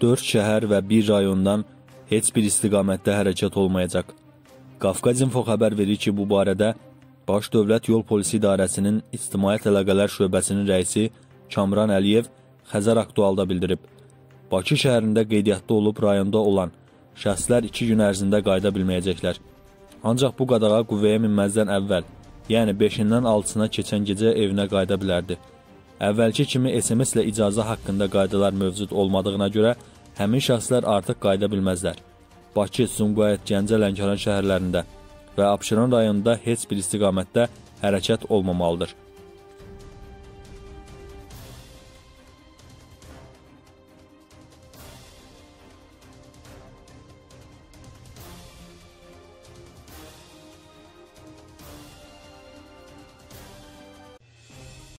4 şəhər və 1 rayondan heç bir istiqamətdə hərəkət olmayacaq. Qafqaz Info xəbər verir ki, bu barədə Baş Dövlət Yol Polisi İdarəsinin İctimaiyyət Əlaqələr şöbəsinin rəisi Kamran Əliyev Xəzər Aktualda bildirib. Bakı şəhərində qeydiyyatda olub rayonda olan şəxslər 2 gün ərzində qayıda bilməyəcəklər. Ancaq bu qadağa qüvvəyə minməzdən əvvəl, yəni 5-dən 6-sına keçən gecə evinə qayıda bilərdi. Əvvəlki kimi SMS ilə icazə haqqında qaydalar mövcud olmadığına görə həmin şəxslər artıq qayıda bilməzlər. Bakı, Sumqayıt, Gəncə, Lənkəran şəhərlərində və Abşeron rayonunda heç bir istiqamətdə hərəkət olmamalıdır.